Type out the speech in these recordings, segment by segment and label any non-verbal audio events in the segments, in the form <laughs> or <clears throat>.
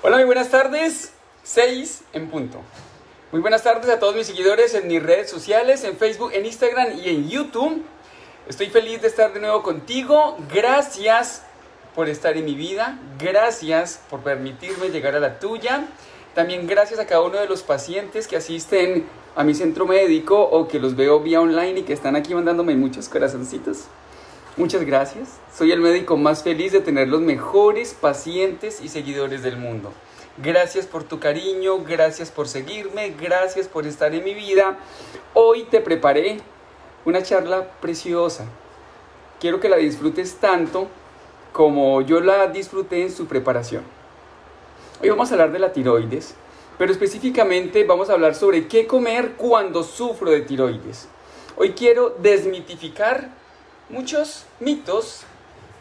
Hola, muy buenas tardes. 6 en punto. Muy buenas tardes a todos mis seguidores en mis redes sociales, en Facebook, en Instagram y en YouTube. Estoy feliz de estar de nuevo contigo. Gracias por estar en mi vida. Gracias por permitirme llegar a la tuya. También gracias a cada uno de los pacientes que asisten a mi centro médico o que los veo vía online y que están aquí mandándome muchos corazoncitos. Muchas gracias. Soy el médico más feliz de tener los mejores pacientes y seguidores del mundo. Gracias por tu cariño, gracias por seguirme, gracias por estar en mi vida. Hoy te preparé una charla preciosa. Quiero que la disfrutes tanto como yo la disfruté en su preparación. Hoy vamos a hablar de la tiroides, pero específicamente vamos a hablar sobre qué comer cuando sufro de tiroides. Hoy quiero desmitificar muchos mitos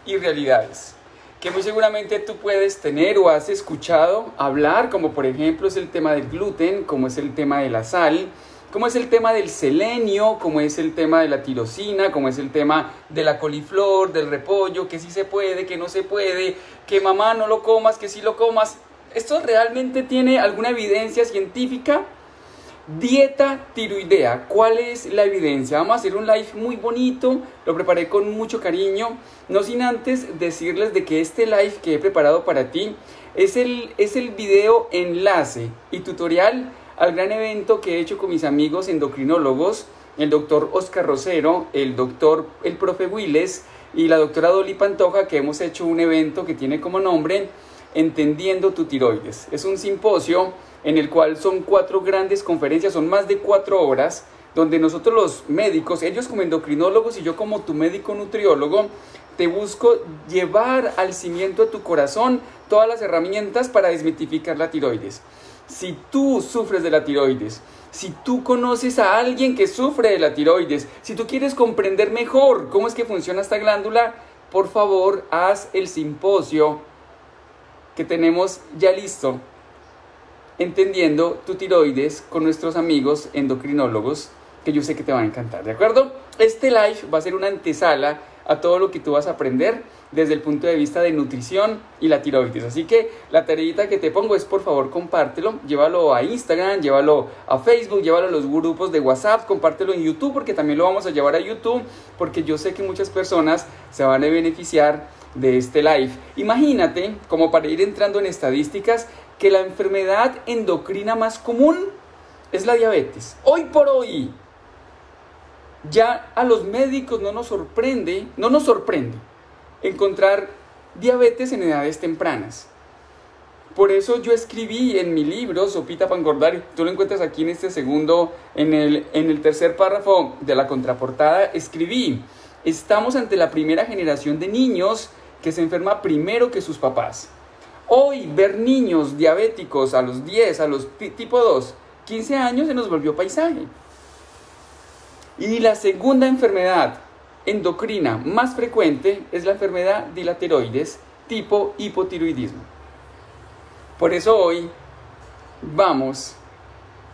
y realidades que muy seguramente tú puedes tener o has escuchado hablar, como por ejemplo es el tema del gluten, como es el tema de la sal, como es el tema del selenio, como es el tema de la tirosina, como es el tema de la coliflor, del repollo, que sí se puede, que no se puede, que mamá no lo comas, que sí lo comas. ¿Esto realmente tiene alguna evidencia científica? Dieta tiroidea, ¿cuál es la evidencia? Vamos a hacer un live muy bonito, lo preparé con mucho cariño, no sin antes decirles de que este live que he preparado para ti es el, es el video enlace y tutorial al gran evento que he hecho con mis amigos endocrinólogos, el doctor Oscar Rosero, el doctor, el profe Willes y la doctora Dolly Pantoja, que hemos hecho un evento que tiene como nombre Entendiendo tu tiroides. Es un simposio en el cual son cuatro grandes conferencias, son más de cuatro horas, donde nosotros los médicos, ellos como endocrinólogos y yo como tu médico nutriólogo, te busco llevar al cimiento de tu corazón todas las herramientas para desmitificar la tiroides. Si tú sufres de la tiroides, si tú conoces a alguien que sufre de la tiroides, si tú quieres comprender mejor cómo es que funciona esta glándula, por favor haz el simposio que tenemos ya listo entendiendo tu tiroides con nuestros amigos endocrinólogos, que yo sé que te van a encantar, ¿de acuerdo? Este live va a ser una antesala a todo lo que tú vas a aprender desde el punto de vista de nutrición y la tiroides. Así que la tareita que te pongo es por favor compártelo, llévalo a Instagram, llévalo a Facebook, llévalo a los grupos de WhatsApp, compártelo en YouTube porque también lo vamos a llevar a YouTube porque yo sé que muchas personas se van a beneficiar de este live. Imagínate, como para ir entrando en estadísticas, que la enfermedad endocrina más común es la diabetes. Hoy por hoy, ya a los médicos no nos sorprende, no nos sorprende encontrar diabetes en edades tempranas. Por eso yo escribí en mi libro, Sopita para engordar, tú lo encuentras aquí en este segundo, en el, en el tercer párrafo de la contraportada, escribí, estamos ante la primera generación de niños que se enferma primero que sus papás. Hoy ver niños diabéticos a los 10, a los tipo 2, 15 años se nos volvió paisaje. Y la segunda enfermedad endocrina más frecuente es la enfermedad de tipo hipotiroidismo. Por eso hoy vamos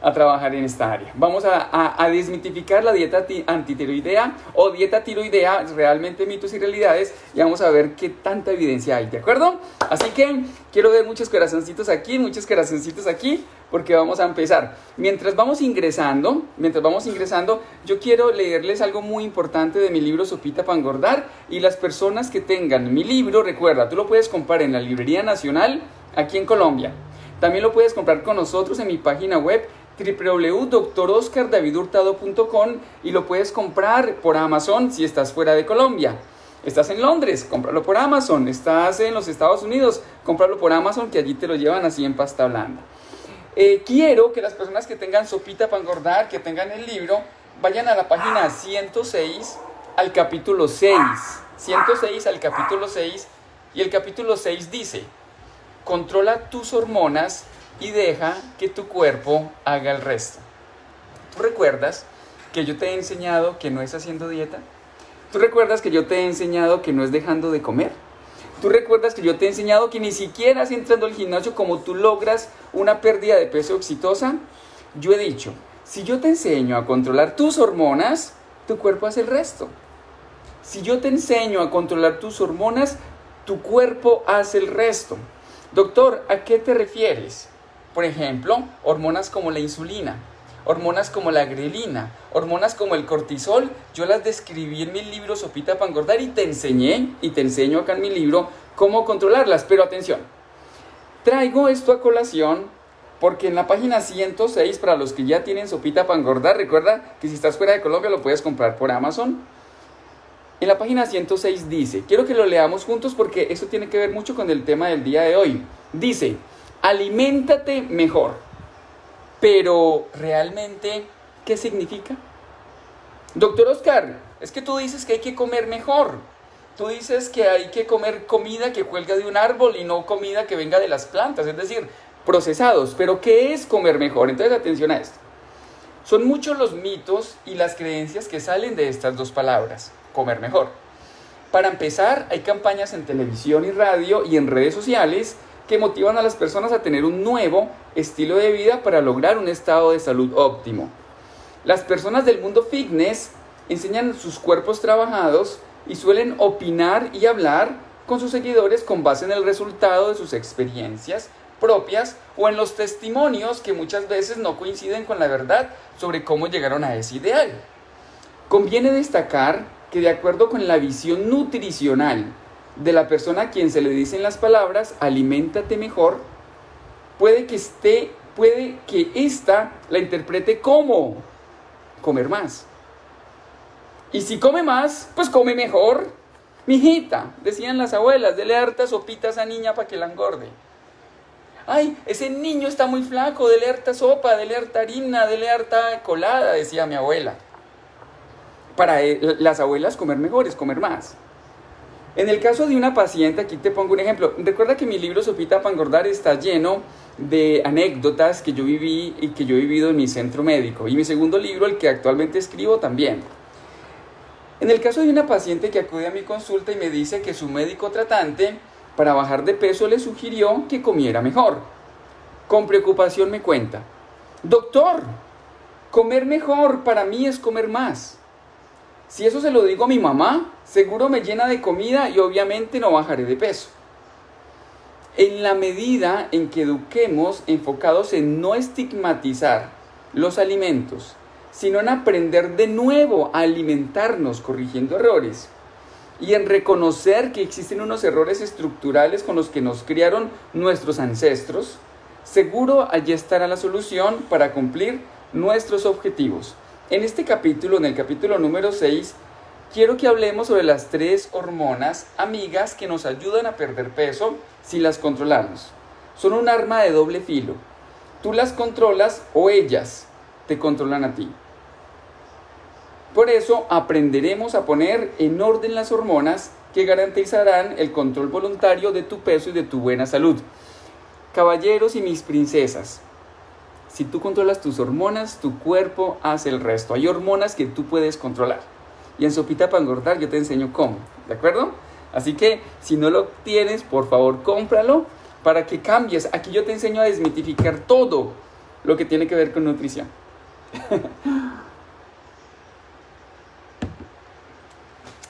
a trabajar en esta área. Vamos a, desmitificar la dieta antitiroidea o dieta tiroidea, realmente mitos y realidades, y vamos a ver qué tanta evidencia hay, ¿de acuerdo? Así que quiero ver muchos corazoncitos aquí, muchos corazoncitos aquí, porque vamos a empezar. Mientras vamos ingresando, mientras vamos ingresando, yo quiero leerles algo muy importante de mi libro Sopita para engordar, y las personas que tengan mi libro, recuerda, tú lo puedes comprar en la Librería Nacional, aquí en Colombia. También lo puedes comprar con nosotros en mi página web www.droscardavidhurtado.com y lo puedes comprar por Amazon si estás fuera de Colombia. Estás en Londres, cómpralo por Amazon. Estás en los Estados Unidos, cómpralo por Amazon que allí te lo llevan así en pasta blanda. Eh, quiero que las personas que tengan sopita para engordar, que tengan el libro, vayan a la página 106 al capítulo 6. 106 al capítulo 6 y el capítulo 6 dice, controla tus hormonas y deja que tu cuerpo haga el resto. ¿Tú recuerdas que yo te he enseñado que no es haciendo dieta? ¿Tú recuerdas que yo te he enseñado que no es dejando de comer? ¿Tú recuerdas que yo te he enseñado que ni siquiera es entrando al gimnasio como tú logras una pérdida de peso exitosa? Yo he dicho, si yo te enseño a controlar tus hormonas, tu cuerpo hace el resto. Si yo te enseño a controlar tus hormonas, tu cuerpo hace el resto. Doctor, ¿a qué te refieres? Por ejemplo, hormonas como la insulina, hormonas como la grelina, hormonas como el cortisol, yo las describí en mi libro Sopita para engordar y te enseñé, y te enseño acá en mi libro, cómo controlarlas. Pero atención, traigo esto a colación porque en la página 106, para los que ya tienen Sopita para engordar, recuerda que si estás fuera de Colombia lo puedes comprar por Amazon. En la página 106 dice, quiero que lo leamos juntos porque eso tiene que ver mucho con el tema del día de hoy. Dice, aliméntate mejor. Pero realmente, ¿qué significa? Doctor Oscar, es que tú dices que hay que comer mejor. Tú dices que hay que comer comida que cuelga de un árbol y no comida que venga de las plantas, es decir, procesados. Pero ¿qué es comer mejor? Entonces atención a esto. Son muchos los mitos y las creencias que salen de estas dos palabras, comer mejor. Para empezar, hay campañas en televisión y radio y en redes sociales que motivan a las personas a tener un nuevo estilo de vida para lograr un estado de salud óptimo. Las personas del mundo fitness enseñan sus cuerpos trabajados y suelen opinar y hablar con sus seguidores con base en el resultado de sus experiencias propias o en los testimonios que muchas veces no coinciden con la verdad sobre cómo llegaron a ese ideal. Conviene destacar que de acuerdo con la visión nutricional de la persona a quien se le dicen las palabras, aliméntate mejor, puede que esté, puede que ésta la interprete como comer más. Y si come más, pues come mejor. Mijita, decían las abuelas, dele harta sopita a esa niña para que la engorde. Ay, ese niño está muy flaco, dele harta sopa, dele harta harina, dele harta colada, decía mi abuela. Para eh, las abuelas comer mejor es comer más. En el caso de una paciente, aquí te pongo un ejemplo. Recuerda que mi libro Sopita para engordar está lleno de anécdotas que yo viví y que yo he vivido en mi centro médico. Y mi segundo libro, el que actualmente escribo, también. En el caso de una paciente que acude a mi consulta y me dice que su médico tratante para bajar de peso le sugirió que comiera mejor. Con preocupación me cuenta, doctor, comer mejor para mí es comer más. Si eso se lo digo a mi mamá, seguro me llena de comida y obviamente no bajaré de peso. En la medida en que eduquemos enfocados en no estigmatizar los alimentos, sino en aprender de nuevo a alimentarnos corrigiendo errores y en reconocer que existen unos errores estructurales con los que nos criaron nuestros ancestros, seguro allí estará la solución para cumplir nuestros objetivos. En este capítulo, en el capítulo número 6, quiero que hablemos sobre las tres hormonas amigas que nos ayudan a perder peso si las controlamos. Son un arma de doble filo. Tú las controlas o ellas te controlan a ti. Por eso aprenderemos a poner en orden las hormonas que garantizarán el control voluntario de tu peso y de tu buena salud. Caballeros y mis princesas, si tú controlas tus hormonas, tu cuerpo hace el resto. Hay hormonas que tú puedes controlar. Y en Sopita para engordar yo te enseño cómo, ¿de acuerdo? Así que si no lo tienes, por favor, cómpralo para que cambies. Aquí yo te enseño a desmitificar todo lo que tiene que ver con nutrición. <laughs>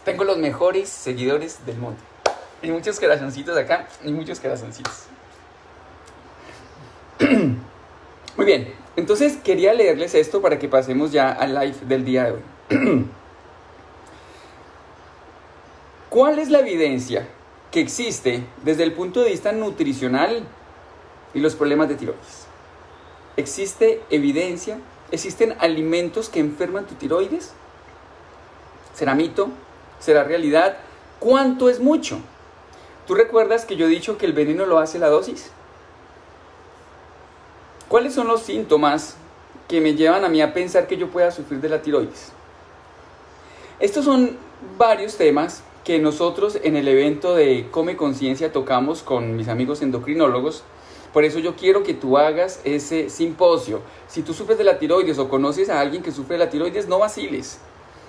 Tengo los mejores seguidores del mundo. Y muchos corazoncitos acá y muchos corazoncitos. <clears throat> Muy bien, entonces quería leerles esto para que pasemos ya al live del día de hoy. <clears throat> ¿Cuál es la evidencia que existe desde el punto de vista nutricional y los problemas de tiroides? ¿Existe evidencia? ¿Existen alimentos que enferman tu tiroides? ¿Será mito? ¿Será realidad? ¿Cuánto es mucho? ¿Tú recuerdas que yo he dicho que el veneno lo hace la dosis? ¿Cuáles son los síntomas que me llevan a mí a pensar que yo pueda sufrir de la tiroides? Estos son varios temas que nosotros en el evento de Come Conciencia tocamos con mis amigos endocrinólogos. Por eso yo quiero que tú hagas ese simposio. Si tú sufres de la tiroides o conoces a alguien que sufre de la tiroides, no vaciles.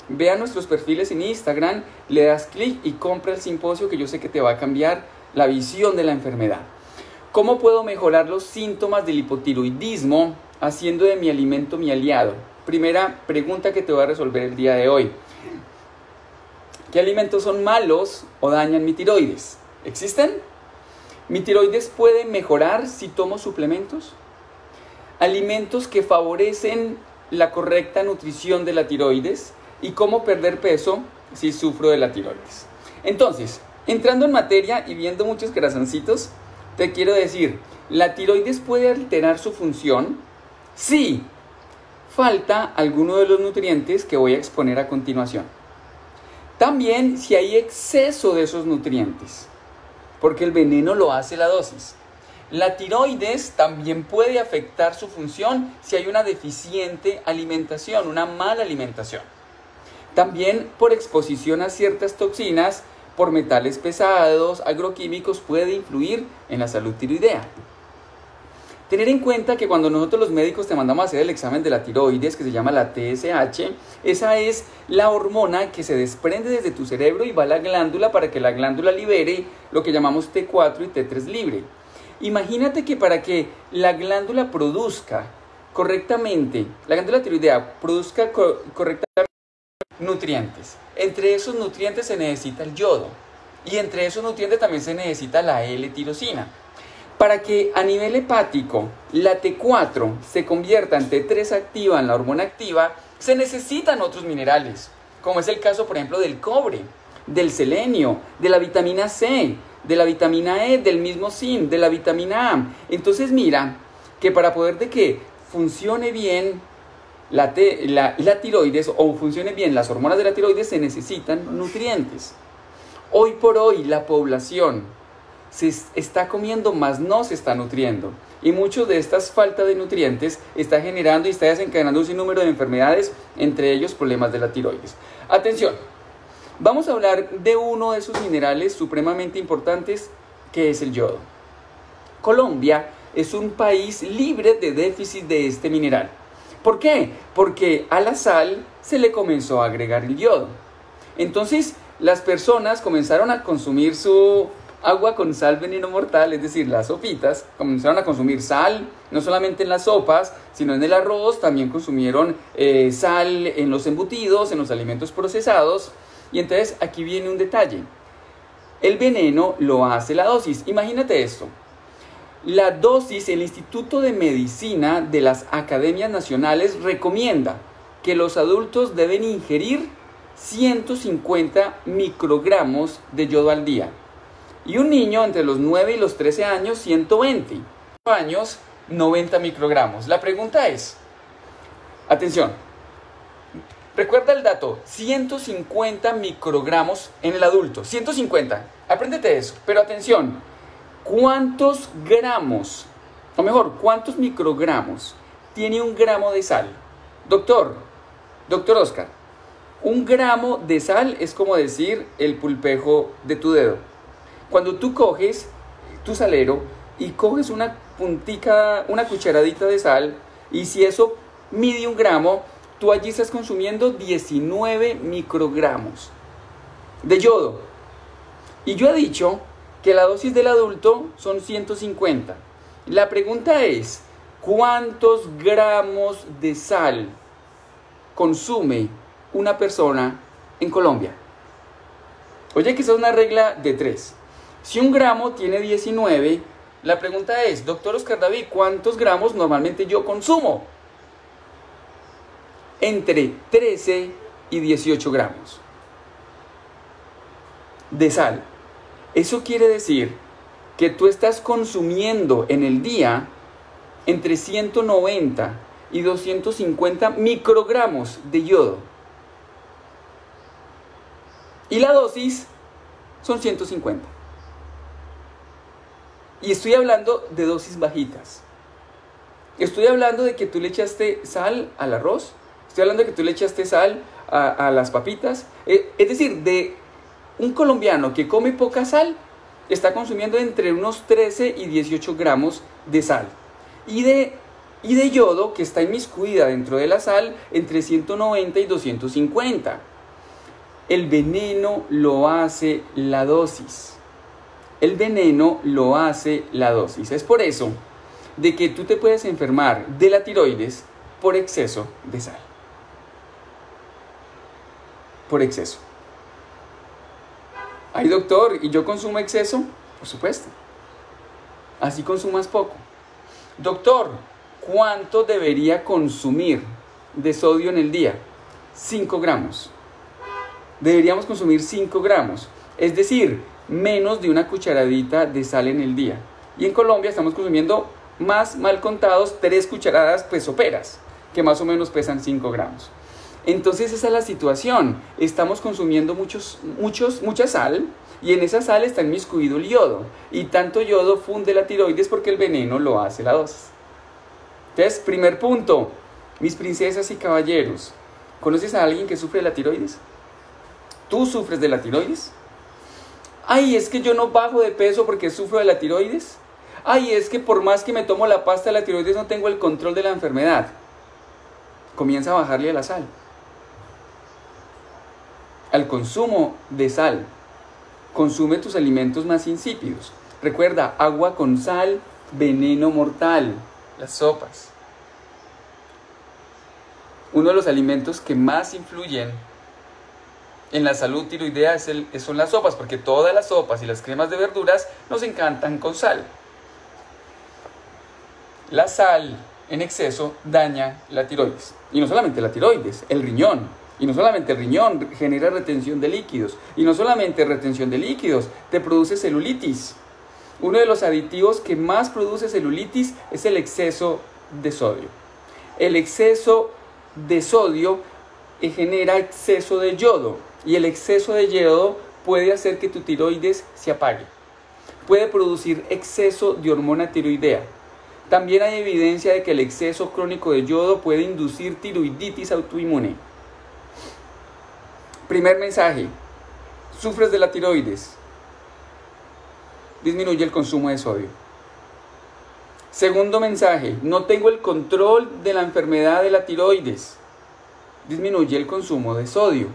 Ve a nuestros perfiles en Instagram, le das clic y compra el simposio que yo sé que te va a cambiar la visión de la enfermedad. ¿Cómo puedo mejorar los síntomas del hipotiroidismo haciendo de mi alimento mi aliado? Primera pregunta que te voy a resolver el día de hoy. ¿Qué alimentos son malos o dañan mi tiroides? ¿Existen? ¿Mi tiroides puede mejorar si tomo suplementos? Alimentos que favorecen la correcta nutrición de la tiroides y cómo perder peso si sufro de la tiroides. Entonces, entrando en materia y viendo muchos corazoncitos, te quiero decir, ¿la tiroides puede alterar su función? Sí, falta alguno de los nutrientes que voy a exponer a continuación. También si hay exceso de esos nutrientes, porque el veneno lo hace la dosis. La tiroides también puede afectar su función si hay una deficiente alimentación, una mala alimentación. También por exposición a ciertas toxinas, por metales pesados, agroquímicos, puede influir en la salud tiroidea. Tener en cuenta que cuando nosotros los médicos te mandamos a hacer el examen de la tiroides, que se llama la TSH, esa es la hormona que se desprende desde tu cerebro y va a la glándula para que la glándula libere lo que llamamos T4 y T3 libre. Imagínate que para que la glándula produzca correctamente, la glándula tiroidea produzca correctamente nutrientes. Entre esos nutrientes se necesita el yodo y entre esos nutrientes también se necesita la L-tirosina. Para que a nivel hepático la T4 se convierta en T3 activa, en la hormona activa, se necesitan otros minerales, como es el caso, por ejemplo, del cobre, del selenio, de la vitamina C, de la vitamina E, del mismo zinc, de la vitamina A. Entonces mira que para poder de que funcione bien la, tiroides o funcione bien las hormonas de la tiroides se necesitan nutrientes. Hoy por hoy la población se está comiendo más no se está nutriendo. Y mucho de estas faltas de nutrientes está generando y está desencadenando un sinnúmero de enfermedades, entre ellos problemas de la tiroides. Atención, vamos a hablar de uno de esos minerales supremamente importantes que es el yodo. Colombia es un país libre de déficit de este mineral. ¿Por qué? Porque a la sal se le comenzó a agregar el yodo. Entonces las personas comenzaron a consumir su agua con sal veneno mortal, es decir, las sopitas, comenzaron a consumir sal, no solamente en las sopas, sino en el arroz, también consumieron eh, sal en los embutidos, en los alimentos procesados. Y entonces aquí viene un detalle. El veneno lo hace la dosis. Imagínate esto. La dosis, el Instituto de Medicina de las Academias Nacionales recomienda que los adultos deben ingerir 150 microgramos de yodo al día y un niño entre los 9 y los 13 años 120 años 90 microgramos. La pregunta es, atención, recuerda el dato, 150 microgramos en el adulto, 150, apréndete eso, pero atención, ¿cuántos gramos, o mejor, cuántos microgramos tiene un gramo de sal? Doctor, doctor Oscar, un gramo de sal es como decir el pulpejo de tu dedo. Cuando tú coges tu salero y coges una puntica, una cucharadita de sal, y si eso mide un gramo, tú allí estás consumiendo 19 microgramos de yodo. Y yo he dicho que la dosis del adulto son 150. La pregunta es, ¿cuántos gramos de sal consume una persona en Colombia? Oye, que esa es una regla de tres. Si un gramo tiene 19, la pregunta es, doctor Oscar David, ¿cuántos gramos normalmente yo consumo? Entre 13 y 18 gramos de sal. Eso quiere decir que tú estás consumiendo en el día entre 190 y 250 microgramos de yodo. Y la dosis son 150. Y estoy hablando de dosis bajitas. Estoy hablando de que tú le echaste sal al arroz. Estoy hablando de que tú le echaste sal a, las papitas. Eh, es decir, de un colombiano que come poca sal, está consumiendo entre unos 13 y 18 gramos de sal. Y de, yodo, que está inmiscuida dentro de la sal, entre 190 y 250. El veneno lo hace la dosis el veneno lo hace la dosis. Es por eso de que tú te puedes enfermar de la tiroides por exceso de sal. Por exceso. Ay, doctor, ¿y yo consumo exceso? Por supuesto. así consumas poco. Doctor, ¿cuánto debería consumir de sodio en el día? 5 gramos. Deberíamos consumir 5 gramos, es decir, menos de una cucharadita de sal en el día. Y en Colombia estamos consumiendo más mal contados 3 cucharadas pues soperas, que más o menos pesan 5 gramos. Entonces esa es la situación. Estamos consumiendo muchos, muchos, mucha sal y en esa sal está inmiscuido el yodo. Y tanto yodo funde la tiroides porque el veneno lo hace la dosis. Entonces, primer punto, mis princesas y caballeros, ¿conoces a alguien que sufre de la tiroides? ¿Tú sufres de la tiroides? Ay, es que yo no bajo de peso porque sufro de la tiroides. Ay, es que por más que me tomo la pasta de la tiroides no tengo el control de la enfermedad. Comienza a bajarle la sal al consumo de sal. Consume tus alimentos más insípidos. Recuerda, agua con sal, veneno mortal. Las sopas. Uno de los alimentos que más influyen en la salud tiroidea es el, son las sopas, porque todas las sopas y las cremas de verduras nos encantan con sal. La sal en exceso daña la tiroides. Y no solamente la tiroides, el riñón, y no solamente el riñón genera retención de líquidos, y no solamente retención de líquidos, te produce celulitis. Uno de los aditivos que más produce celulitis es el exceso de sodio. El exceso de sodio genera exceso de yodo y el exceso de yodo puede hacer que tu tiroides se apague. Puede producir exceso de hormona tiroidea. También hay evidencia de que el exceso crónico de yodo puede inducir tiroiditis autoinmune. Primer mensaje, sufres de la tiroides, disminuye el consumo de sodio. Segundo mensaje, no tengo el control de la enfermedad de la tiroides, disminuye el consumo de sodio.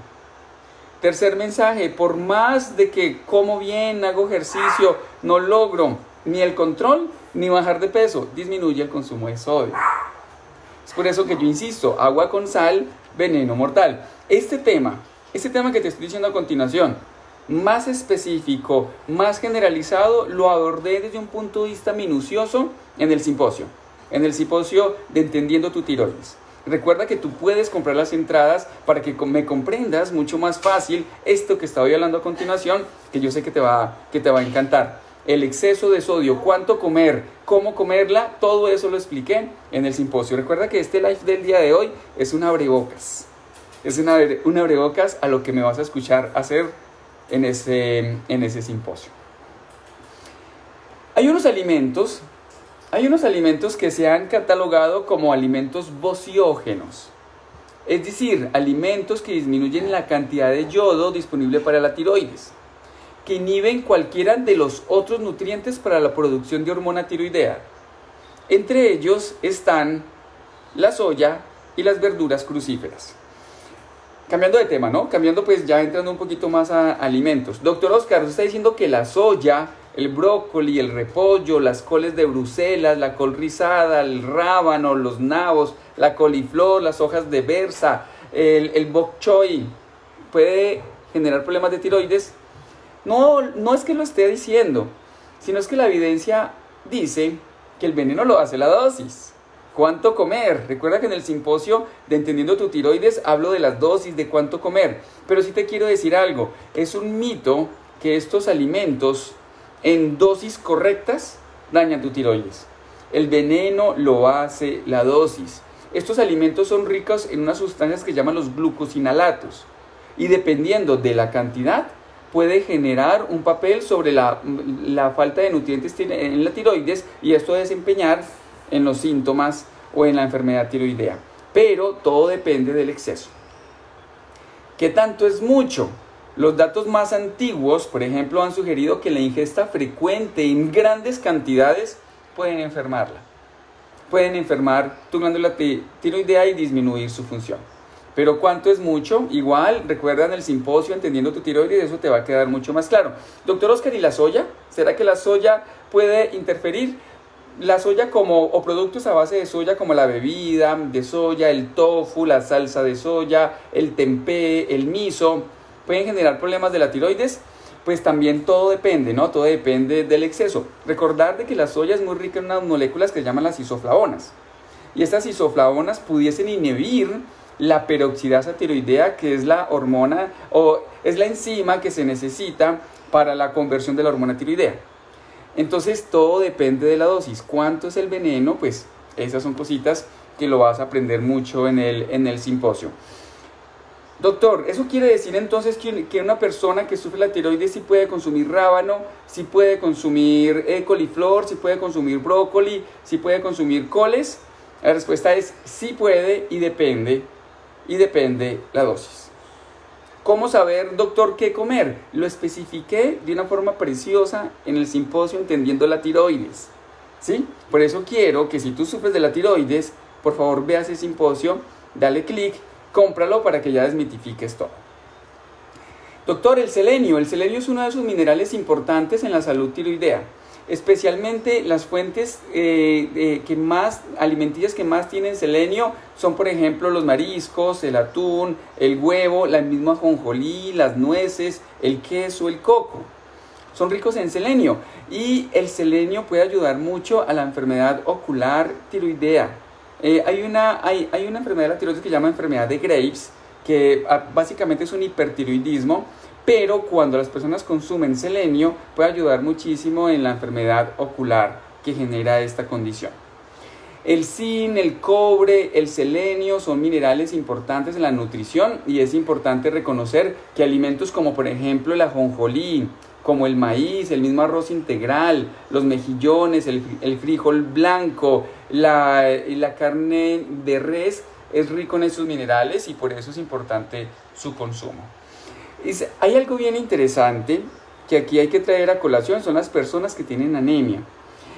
Tercer mensaje, por más de que como bien, hago ejercicio, no logro ni el control ni bajar de peso, disminuye el consumo de sodio. Es por eso que yo insisto, agua con sal, veneno mortal. Este tema este tema que te estoy diciendo a continuación, más específico, más generalizado, lo abordé desde un punto de vista minucioso en el simposio, en el simposio de Entendiendo tu tiroides. Recuerda que tú puedes comprar las entradas para que me comprendas mucho más fácil esto que estoy hablando a continuación, que yo sé que te va, que te va a encantar. El exceso de sodio, cuánto comer, cómo comerla, todo eso lo expliqué en el simposio. Recuerda que este live del día de hoy es un abrebocas es una, una abrebocas a lo que me vas a escuchar hacer en ese, en ese simposio. Hay unos alimentos, hay unos alimentos que se han catalogado como alimentos bociógenos, es decir, alimentos que disminuyen la cantidad de yodo disponible para la tiroides, que inhiben cualquiera de los otros nutrientes para la producción de hormona tiroidea. Entre ellos están la soya y las verduras crucíferas. Cambiando de tema, ¿no? Cambiando pues ya entrando un poquito más a alimentos. Doctor Oscar, usted está diciendo que la soya, el brócoli, el repollo, las coles de Bruselas, la col rizada, el rábano, los nabos, la coliflor, las hojas de berza, el, el bok choy, puede generar problemas de tiroides. No, no es que lo esté diciendo, sino es que la evidencia dice que el veneno lo hace la dosis. ¿Cuánto comer? Recuerda que en el simposio de Entendiendo tu tiroides hablo de las dosis de cuánto comer. Pero sí te quiero decir algo. Es un mito que estos alimentos en dosis correctas dañan tu tiroides. El veneno lo hace la dosis. Estos alimentos son ricos en unas sustancias que llaman los glucosinalatos. Y dependiendo de la cantidad, puede generar un papel sobre la, la falta de nutrientes en la tiroides y esto desempeñar en los síntomas o en la enfermedad tiroidea. Pero todo depende del exceso. ¿Qué tanto es mucho? Los datos más antiguos, por ejemplo, han sugerido que la ingesta frecuente en grandes cantidades pueden enfermarla. Pueden enfermar tu glándula tiroidea y disminuir su función. Pero ¿cuánto es mucho? Igual, recuerda en el simposio Entendiendo tu tiroides, eso te va a quedar mucho más claro. Doctor Oscar, ¿y la soya? ¿Será que la soya puede interferir? La soya como, o productos a base de soya como la bebida de soya, el tofu, la salsa de soya, el tempeh, el miso, pueden generar problemas de la tiroides. pues también todo depende, ¿no? Todo depende del exceso. Recordar de que la soya es muy rica en unas moléculas que se llaman las isoflavonas. Y estas isoflavonas pudiesen inhibir la peroxidasa tiroidea, que es la hormona o es la enzima que se necesita para la conversión de la hormona tiroidea. Entonces todo depende de la dosis. ¿Cuánto es el veneno? Pues esas son cositas que lo vas a aprender mucho en el, en el simposio. Doctor, ¿eso quiere decir entonces que, una persona que sufre la tiroides sí puede consumir rábano, sí puede consumir eh, coliflor, sí puede consumir brócoli, sí puede consumir coles? La respuesta es sí puede y depende, y depende la dosis. ¿Cómo saber, doctor, qué comer? Lo especifiqué de una forma preciosa en el simposio Entendiendo la tiroides. ¿Sí? Por eso quiero que si tú sufres de la tiroides, por favor veas ese simposio, dale clic cómpralo para que ya desmitifiques todo. Doctor, el selenio. El selenio es uno de esos minerales importantes en la salud tiroidea. Especialmente las fuentes eh, que más, alimenticias que más tienen selenio son, por ejemplo, los mariscos, el atún, el huevo, la misma jonjolí, las nueces, el queso, el coco. Son ricos en selenio y el selenio puede ayudar mucho a la enfermedad ocular tiroidea eh, hay, una, hay, hay, una enfermedad de la tiroides que se llama enfermedad de Graves, que ah, básicamente es un hipertiroidismo, pero cuando las personas consumen selenio puede ayudar muchísimo en la enfermedad ocular que genera esta condición. El zinc, el cobre, el selenio son minerales importantes en la nutrición y es importante reconocer que alimentos como por ejemplo el ajonjolí, como el maíz, el mismo arroz integral, los mejillones, el, frijol blanco, la, la carne de res, es rico en esos minerales y por eso es importante su consumo. Hay algo bien interesante que aquí hay que traer a colación, son las personas que tienen anemia.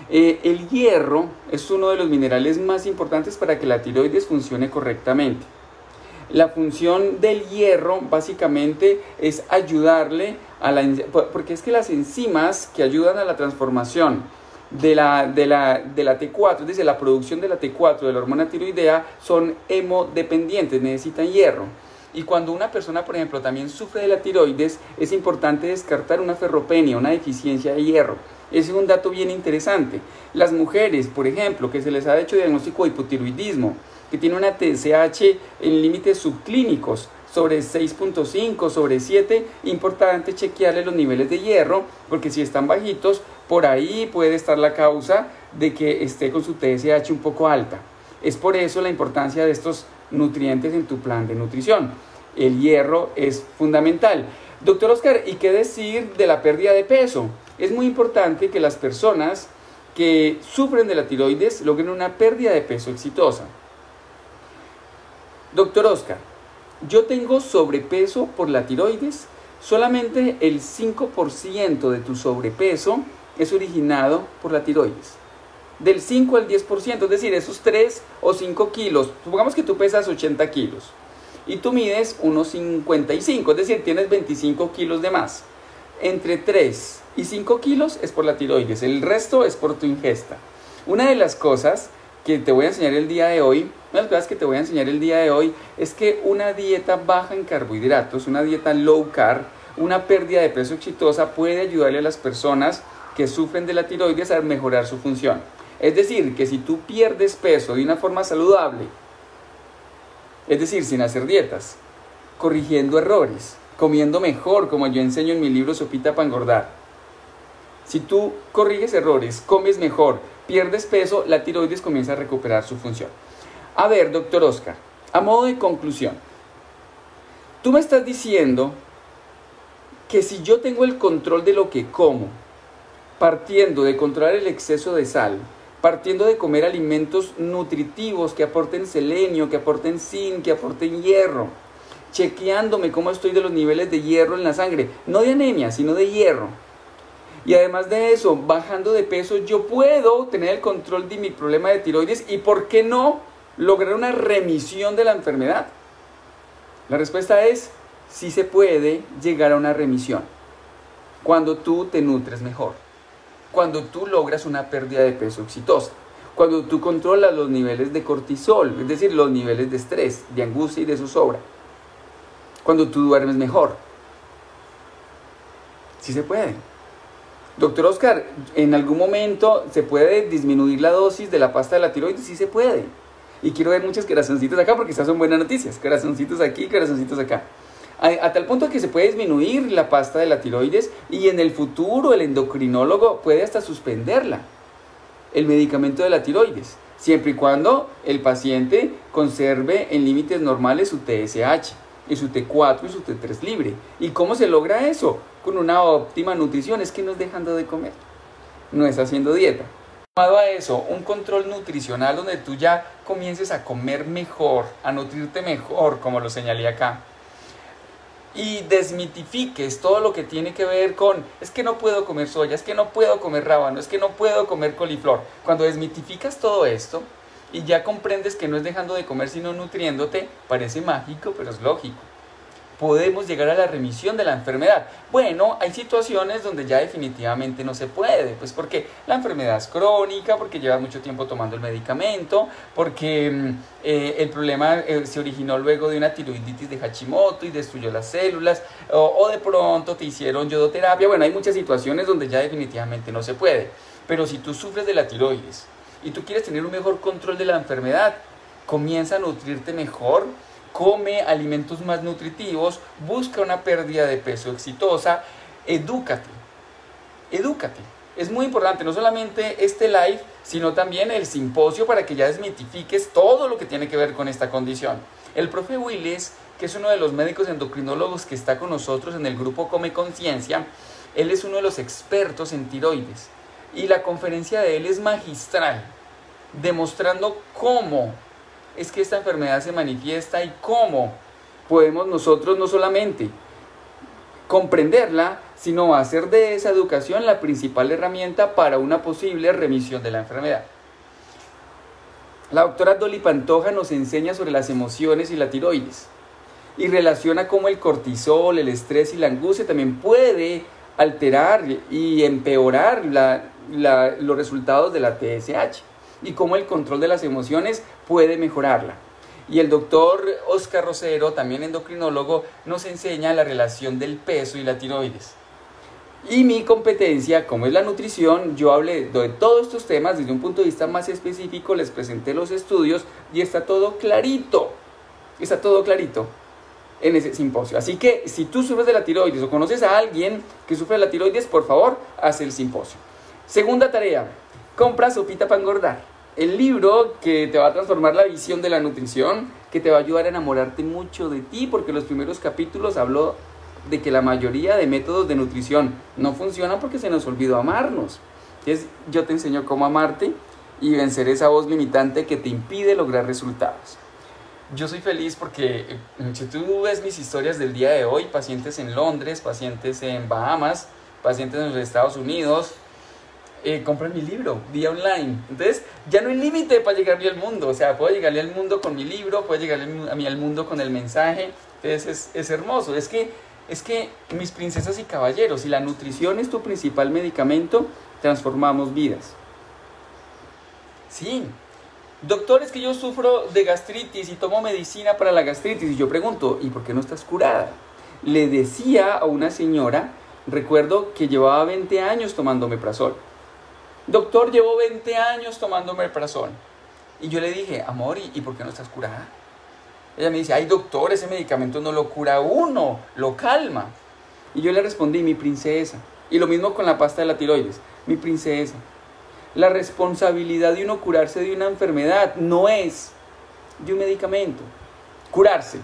Eh, el hierro es uno de los minerales más importantes para que la tiroides funcione correctamente. La función del hierro básicamente es ayudarle a la... porque es que las enzimas que ayudan a la transformación de la, de la, de la T4, es decir, la producción de la T4, de la hormona tiroidea, son hemodependientes, necesitan hierro. Y cuando una persona, por ejemplo, también sufre de la tiroides, es importante descartar una ferropenia, una deficiencia de hierro. Ese es un dato bien interesante. Las mujeres, por ejemplo, que se les ha hecho diagnóstico de hipotiroidismo, que tiene una TSH en límites subclínicos sobre 6.5, sobre 7, importante chequearle los niveles de hierro, porque si están bajitos, por ahí puede estar la causa de que esté con su TSH un poco alta. Es por eso la importancia de estos nutrientes en tu plan de nutrición. El hierro es fundamental. Doctor Oscar, ¿y qué decir de la pérdida de peso? Es muy importante que las personas que sufren de la tiroides logren una pérdida de peso exitosa. Doctor Oscar, yo tengo sobrepeso por la tiroides. Solamente el 5% de tu sobrepeso es originado por la tiroides. Del 5 al 10%, es decir, esos 3 o 5 kilos. Supongamos que tú pesas 80 kilos y tú mides unos 55, es decir, tienes 25 kilos de más. Entre 3 y 5 kilos es por la tiroides, el resto es por tu ingesta. Una de las cosas que te voy a enseñar el día de hoy, una de las cosas que te voy a enseñar el día de hoy es que una dieta baja en carbohidratos, una dieta low carb, una pérdida de peso exitosa puede ayudarle a las personas que sufren de la tiroides a mejorar su función. Es decir, que si tú pierdes peso de una forma saludable, es decir, sin hacer dietas, corrigiendo errores, comiendo mejor, como yo enseño en mi libro Sopita para engordar. Si tú corriges errores, comes mejor, pierdes peso, la tiroides comienza a recuperar su función. A ver, doctor Oscar, a modo de conclusión, tú me estás diciendo que si yo tengo el control de lo que como, partiendo de controlar el exceso de sal, partiendo de comer alimentos nutritivos que aporten selenio, que aporten zinc, que aporten hierro, chequeándome cómo estoy de los niveles de hierro en la sangre, no de anemia, sino de hierro, y además de eso, bajando de peso, yo puedo tener el control de mi problema de tiroides y, ¿por qué no, lograr una remisión de la enfermedad? La respuesta es, sí se puede llegar a una remisión cuando tú te nutres mejor, cuando tú logras una pérdida de peso exitosa, cuando tú controlas los niveles de cortisol, es decir, los niveles de estrés, de angustia y de zozobra, cuando tú duermes mejor Sí se puede. Doctor Oscar, ¿en algún momento se puede disminuir la dosis de la pasta de la tiroides? Sí se puede. Y quiero ver muchos corazoncitos acá porque estas son buenas noticias. Corazoncitos aquí, corazoncitos acá. A, tal punto que se puede disminuir la pasta de la tiroides y en el futuro el endocrinólogo puede hasta suspenderla, el medicamento de la tiroides, siempre y cuando el paciente conserve en límites normales su TSH y su T4 y su T3 libre. ¿Y cómo se logra eso? Con una óptima nutrición. Es que no es dejando de comer, no es haciendo dieta. Sumado a eso, un control nutricional donde tú ya comiences a comer mejor, a nutrirte mejor, como lo señalé acá. Y desmitifiques todo lo que tiene que ver con, es que no puedo comer soya, es que no puedo comer rábano, es que no puedo comer coliflor. Cuando desmitificas todo esto, y ya comprendes que no es dejando de comer sino nutriéndote, parece mágico, pero es lógico. Podemos llegar a la remisión de la enfermedad. Bueno, hay situaciones donde ya definitivamente no se puede, pues porque la enfermedad es crónica, porque llevas mucho tiempo tomando el medicamento, porque mm, eh, el problema eh, se originó luego de una tiroiditis de Hashimoto y destruyó las células, o, o de pronto te hicieron yodoterapia. Bueno, hay muchas situaciones donde ya definitivamente no se puede. Pero si tú sufres de la tiroides, y tú quieres tener un mejor control de la enfermedad, comienza a nutrirte mejor, come alimentos más nutritivos, busca una pérdida de peso exitosa, edúcate, edúcate. Es muy importante, no solamente este live, sino también el simposio para que ya desmitifiques todo lo que tiene que ver con esta condición. El profe Willis, que es uno de los médicos endocrinólogos que está con nosotros en el grupo Come Conciencia, él es uno de los expertos en tiroides y la conferencia de él es magistral, demostrando cómo es que esta enfermedad se manifiesta y cómo podemos nosotros no solamente comprenderla, sino hacer de esa educación la principal herramienta para una posible remisión de la enfermedad. La doctora Dolly Pantoja nos enseña sobre las emociones y la tiroides y relaciona cómo el cortisol, el estrés y la angustia también puede alterar y empeorar los resultados de la TSH y cómo el control de las emociones puede mejorarla. Y el doctor Oscar Rosero, también endocrinólogo, nos enseña la relación del peso y la tiroides. Y mi competencia, como es la nutrición, yo hablé de todos estos temas desde un punto de vista más específico, les presenté los estudios y está todo clarito. Está todo clarito en ese simposio. Así que si tú sufres de la tiroides o conoces a alguien que sufre de la tiroides, por favor, haz el simposio. Segunda tarea, compra Sopita para engordar. El libro que te va a transformar la visión de la nutrición, que te va a ayudar a enamorarte mucho de ti, porque los primeros capítulos habló de que la mayoría de métodos de nutrición no funcionan porque se nos olvidó amarnos. Es, yo te enseño cómo amarte y vencer esa voz limitante que te impide lograr resultados. Yo soy feliz porque eh, si tú ves mis historias del día de hoy, pacientes en Londres, pacientes en Bahamas, pacientes en los Estados Unidos, eh, mi libro vía online. Entonces, ya no hay límite para llegarle al mundo. O sea, puedo llegarle al mundo con mi libro, puedo llegarle a mí al mundo con el mensaje. Entonces, es, es hermoso. Es que, es que mis princesas y caballeros, si la nutrición es tu principal medicamento, transformamos vidas. Sí. Doctores, que yo sufro de gastritis y tomo medicina para la gastritis. Y yo pregunto, ¿y por qué no estás curada? Le decía a una señora, recuerdo que llevaba 20 años tomando meprazol Doctor, llevo 20 años tomando merprazol. Y yo le dije, amor, ¿y, por qué no estás curada? Ella me dice, ay doctor, ese medicamento no lo cura uno, lo calma. Y yo le respondí, mi princesa. Y lo mismo con la pasta de la tiroides, mi princesa. La responsabilidad de uno curarse de una enfermedad no es de un medicamento. Curarse,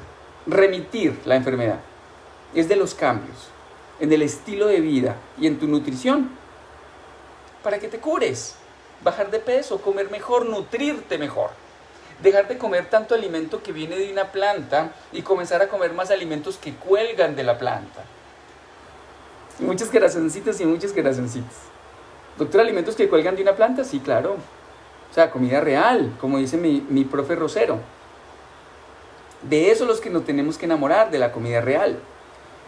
remitir la enfermedad, es de los cambios en el estilo de vida y en tu nutrición para que te cures. Bajar de peso, comer mejor, nutrirte mejor. Dejar de comer tanto alimento que viene de una planta y comenzar a comer más alimentos que cuelgan de la planta. Y muchas corazoncitos y muchos corazoncitos. Doctor, ¿alimentos que cuelgan de una planta? Sí, claro. O sea, comida real, como dice mi, mi profe Rosero. De eso los que nos tenemos que enamorar, de la comida real.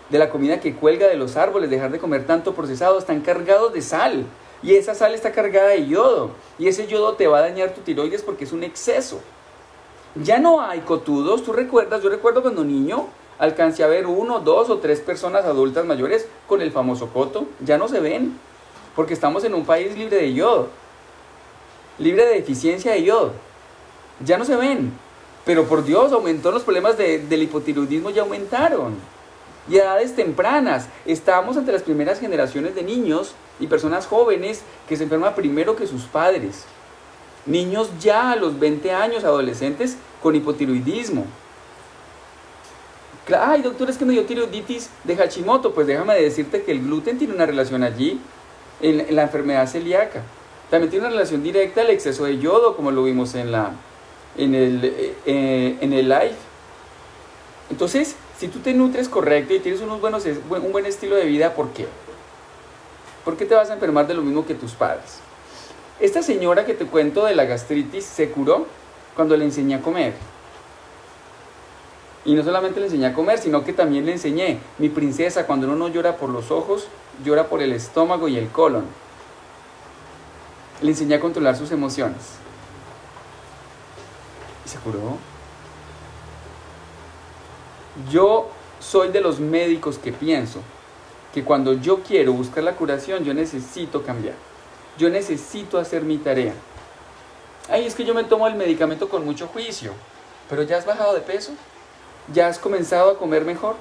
De la comida que cuelga de los árboles, dejar de comer tanto procesado, están cargados de sal. Y esa sal está cargada de yodo. Y ese yodo te va a dañar tu tiroides porque es un exceso. Ya no hay cotudos. Tú recuerdas, yo recuerdo cuando niño alcancé a ver uno, dos o tres personas adultas mayores con el famoso coto. Ya no se ven, porque estamos en un país libre de yodo, libre de deficiencia de yodo. Ya no se ven. Pero por Dios, aumentó los problemas del hipotiroidismo, ya aumentaron. Y a edades tempranas, estamos ante las primeras generaciones de niños y personas jóvenes que se enferman primero que sus padres. Niños ya a los 20 años, adolescentes, con hipotiroidismo. Ay, doctor, es que me dio tiroiditis de Hashimoto. Pues déjame decirte que el gluten tiene una relación allí en, la enfermedad celíaca. También tiene una relación directa al exceso de yodo, como lo vimos en, la, en, el, eh, en el live. Entonces, si tú te nutres correcto y tienes unos buenos, un buen estilo de vida, ¿por qué? ¿Por qué te vas a enfermar de lo mismo que tus padres? Esta señora que te cuento de la gastritis se curó cuando le enseñé a comer. Y no solamente le enseñé a comer, sino que también le enseñé, mi princesa, cuando uno no llora por los ojos, llora por el estómago y el colon. Le enseñé a controlar sus emociones. Y se curó. Yo soy de los médicos que pienso que cuando yo quiero buscar la curación, yo necesito cambiar. Yo necesito hacer mi tarea. Ay, es que yo me tomo el medicamento con mucho juicio. Pero ya has bajado de peso. Ya has comenzado a comer mejor.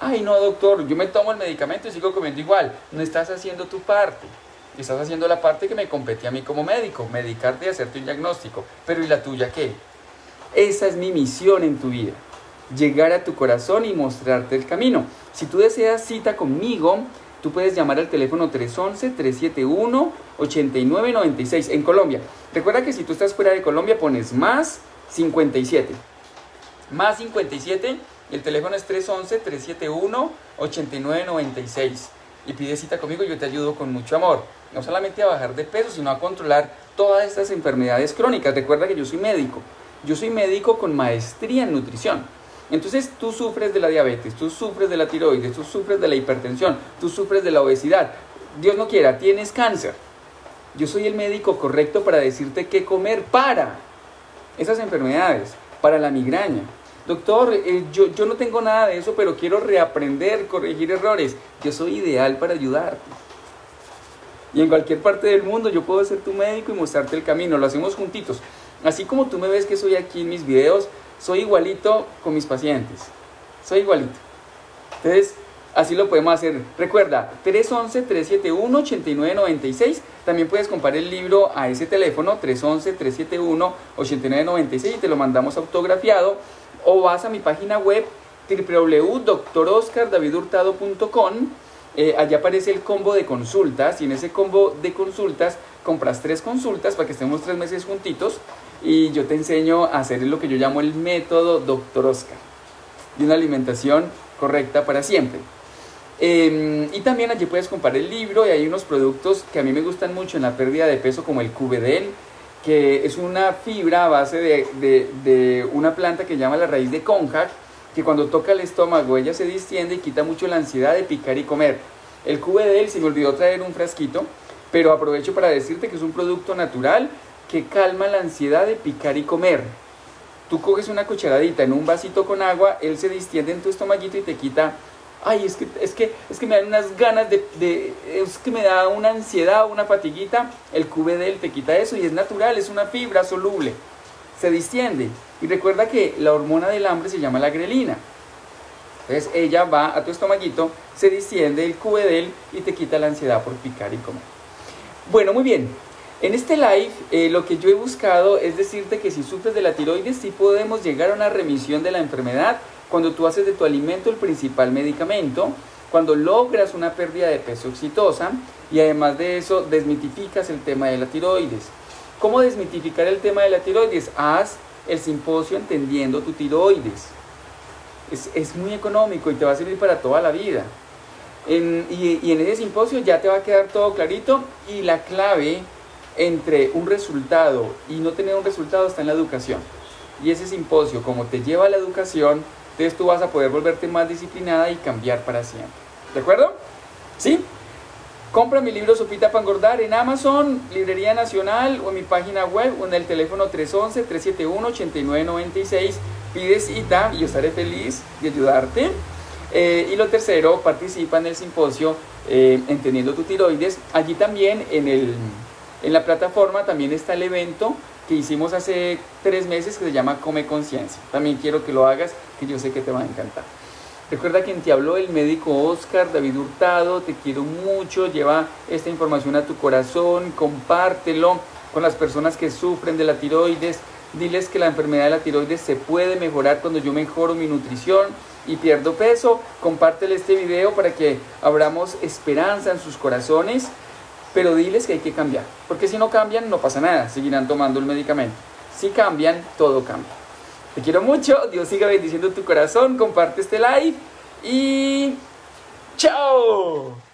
Ay, no, doctor, yo me tomo el medicamento y sigo comiendo igual. No estás haciendo tu parte. Estás haciendo la parte que me compete a mí como médico, medicarte y hacerte un diagnóstico. Pero ¿y la tuya qué? Esa es mi misión en tu vida. Llegar a tu corazón y mostrarte el camino. Si tú deseas cita conmigo, tú puedes llamar al teléfono 311-371-8996 en Colombia. Recuerda que si tú estás fuera de Colombia pones más 57. Más 57, el teléfono es 311-371-8996. Y pide cita conmigo yo te ayudo con mucho amor. No solamente a bajar de peso, sino a controlar todas estas enfermedades crónicas. Recuerda que yo soy médico. Yo soy médico con maestría en nutrición. Entonces tú sufres de la diabetes, tú sufres de la tiroides, tú sufres de la hipertensión, tú sufres de la obesidad. Dios no quiera, tienes cáncer. Yo soy el médico correcto para decirte qué comer para esas enfermedades, para la migraña. Doctor, eh, yo, yo no tengo nada de eso, pero quiero reaprender, corregir errores. Yo soy ideal para ayudarte. Y en cualquier parte del mundo yo puedo ser tu médico y mostrarte el camino. Lo hacemos juntitos. Así como tú me ves que soy aquí en mis videos, soy igualito con mis pacientes. Soy igualito. Entonces, así lo podemos hacer. Recuerda, 311-371-8996. También puedes comprar el libro a ese teléfono, 311-371-8996 y te lo mandamos autografiado. O vas a mi página web www.droscardavidhurtado.com. Eh, allá aparece el combo de consultas y en ese combo de consultas compras tres consultas para que estemos tres meses juntitos y yo te enseño a hacer lo que yo llamo el método Dr. Oscar, de una alimentación correcta para siempre. Em, y también allí puedes comprar el libro y hay unos productos que a mí me gustan mucho en la pérdida de peso como el Cubedel, que es una fibra a base de, de, una planta que llama la raíz de conjac, que cuando toca el estómago ella se distiende y quita mucho la ansiedad de picar y comer. El Cubedel, se me olvidó traer un frasquito, pero aprovecho para decirte que es un producto natural que calma la ansiedad de picar y comer. Tú coges una cucharadita en un vasito con agua, él se distiende en tu estomaguito y te quita, ay, es que, es que, es que me dan unas ganas de, es que me da una ansiedad, una fatiguita, el él te quita eso y es natural, es una fibra soluble, se distiende. Y recuerda que la hormona del hambre se llama la grelina. Entonces ella va a tu estomaguito, se distiende el él y te quita la ansiedad por picar y comer. Bueno, muy bien. En este live eh, lo que yo he buscado es decirte que si sufres de la tiroides sí podemos llegar a una remisión de la enfermedad cuando tú haces de tu alimento el principal medicamento, cuando logras una pérdida de peso exitosa y además de eso desmitificas el tema de la tiroides. ¿Cómo desmitificar el tema de la tiroides? Haz el simposio entendiendo tu tiroides. Es, es muy económico y te va a servir para toda la vida. y, y en ese simposio ya te va a quedar todo clarito y la clave entre un resultado y no tener un resultado está en la educación. Y ese simposio, como te lleva a la educación, entonces tú vas a poder volverte más disciplinada y cambiar para siempre. ¿De acuerdo? ¿Sí? Compra mi libro Sopita para engordar en Amazon, Librería Nacional o en mi página web o en el teléfono 311-371-8996 pide cita y yo estaré feliz de ayudarte. Eh, y lo tercero, participa en el simposio eh, Entendiendo tu tiroides. Allí también en, el, en la plataforma también está el evento que hicimos hace tres meses que se llama Come Conciencia. También quiero que lo hagas, que yo sé que te va a encantar. Recuerda quien te habló, el médico Oscar David Hurtado, te quiero mucho, lleva esta información a tu corazón, compártelo con las personas que sufren de la tiroides, diles que la enfermedad de la tiroides se puede mejorar cuando yo mejoro mi nutrición y pierdo peso, compártele este video para que abramos esperanza en sus corazones, pero diles que hay que cambiar, porque si no cambian no pasa nada, seguirán tomando el medicamento. Si cambian, todo cambia. Te quiero mucho, Dios siga bendiciendo tu corazón, comparte este live y chao.